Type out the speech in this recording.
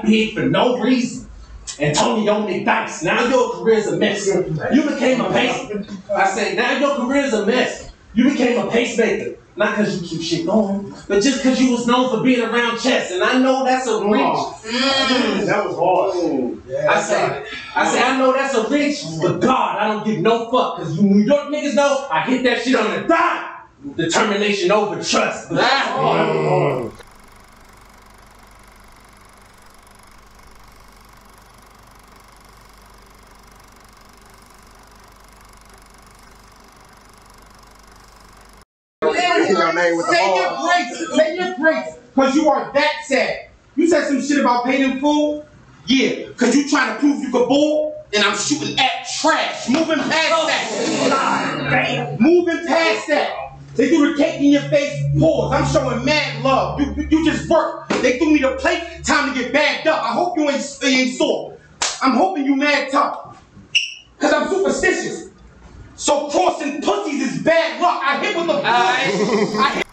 got big for no reason. And Tony don't make dice. Now your career's a mess. You became a pacemaker. I say, now your career's a mess. You became a pacemaker. Not because you keep shit going, but just because you was known for being around chess. And I know that's a reach. Mm. That was hard. Yeah, I say, I say, I know that's a reach, but God, I don't give no fuck. Cause you New York niggas know I hit that shit on the dot. Determination over trust. Oh, that was hard. Your name with the Say your grace. Say your grace. Cause you are that sad. You said some shit about paying fool? Yeah, cause you trying to prove you could bull, and I'm shooting at trash. Moving past that. Moving past that. They threw the cake in your face, pause. I'm showing mad love. You, you, you just work. They threw me the plate, time to get bagged up. I hope you ain't, ain't sore. I'm hoping you mad tough. Cause I'm superstitious. Bad luck. I hit with the I hit